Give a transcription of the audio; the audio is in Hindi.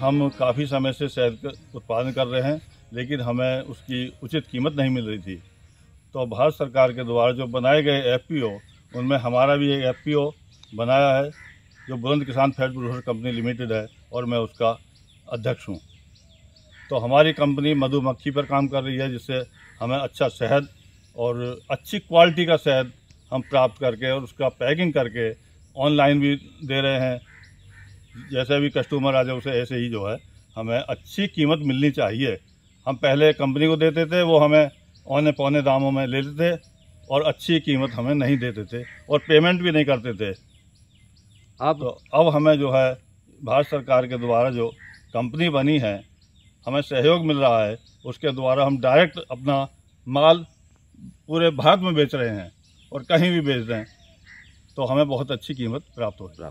हम काफ़ी समय से शहद का उत्पादन कर रहे हैं, लेकिन हमें उसकी उचित कीमत नहीं मिल रही थी। तो भारत सरकार के द्वारा जो बनाए गए एफपीओ उनमें हमारा भी एक एफपीओ बनाया है, जो बुलंद किसान फैट प्रोड्यूसर कंपनी लिमिटेड है, और मैं उसका अध्यक्ष हूँ। तो हमारी कंपनी मधुमक्खी पर काम कर रही है, जिससे हमें अच्छा शहद और अच्छी क्वालिटी का शहद हम प्राप्त करके और उसका पैकिंग करके ऑनलाइन भी दे रहे हैं। जैसे भी कस्टमर आ जाए उसे ऐसे ही जो है हमें अच्छी कीमत मिलनी चाहिए। हम पहले कंपनी को देते थे वो हमें औने पौने दामों में लेते थे और अच्छी कीमत हमें नहीं देते थे और पेमेंट भी नहीं करते थे। अब तो अब हमें जो है भारत सरकार के द्वारा जो कंपनी बनी है हमें सहयोग मिल रहा है उसके द्वारा हम डायरेक्ट अपना माल पूरे भारत में बेच रहे हैं और कहीं भी बेच दें तो हमें बहुत अच्छी कीमत प्राप्त हो रही है।